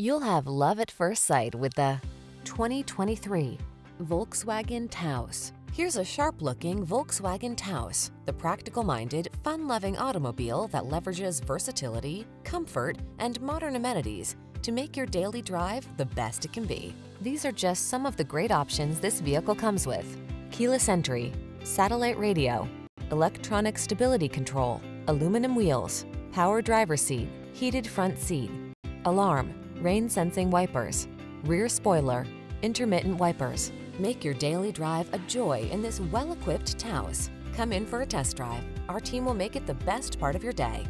You'll have love at first sight with the 2023 Volkswagen Taos. Here's a sharp-looking Volkswagen Taos, the practical-minded, fun-loving automobile that leverages versatility, comfort, and modern amenities to make your daily drive the best it can be. These are just some of the great options this vehicle comes with. Keyless entry, satellite radio, electronic stability control, aluminum wheels, power driver seat, heated front seat, alarm, rain sensing wipers, rear spoiler, intermittent wipers. Make your daily drive a joy in this well-equipped Taos. Come in for a test drive. Our team will make it the best part of your day.